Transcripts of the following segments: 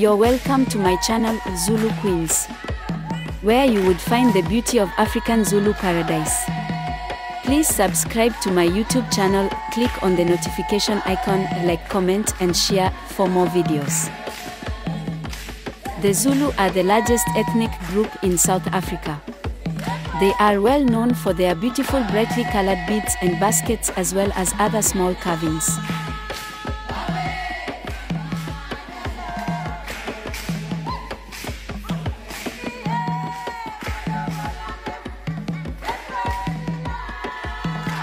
You're welcome to my channel Zulu Queens, where you would find the beauty of African Zulu paradise. Please subscribe to my YouTube channel, click on the notification icon, like, comment, and share for more videos. The Zulu are the largest ethnic group in South Africa. They are well known for their beautiful brightly colored beads and baskets as well as other small carvings.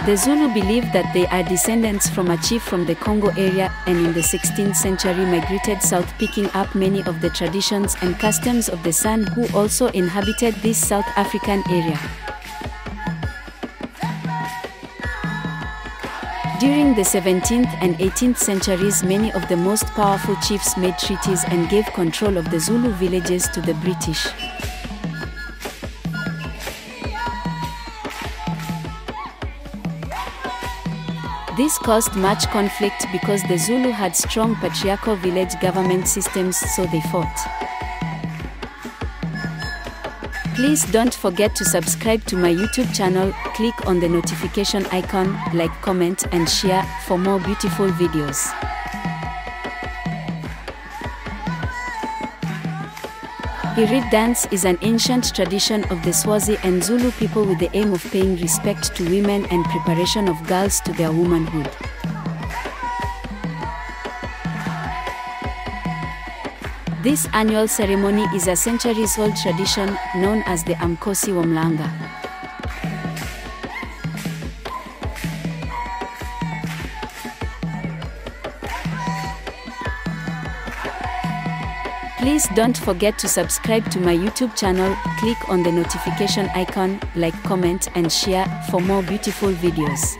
The Zulu believe that they are descendants from a chief from the Congo area and in the 16th century migrated south picking up many of the traditions and customs of the San who also inhabited this South African area. During the 17th and 18th centuries many of the most powerful chiefs made treaties and gave control of the Zulu villages to the British. This caused much conflict because the Zulu had strong patriarchal village government systems so they fought. Please don't forget to subscribe to my YouTube channel, click on the notification icon, like, comment and share for more beautiful videos. Irid dance is an ancient tradition of the Swazi and Zulu people with the aim of paying respect to women and preparation of girls to their womanhood. This annual ceremony is a centuries-old tradition known as the Umkhosi Womhlanga. Please don't forget to subscribe to my YouTube channel, click on the notification icon, like, comment and share for more beautiful videos.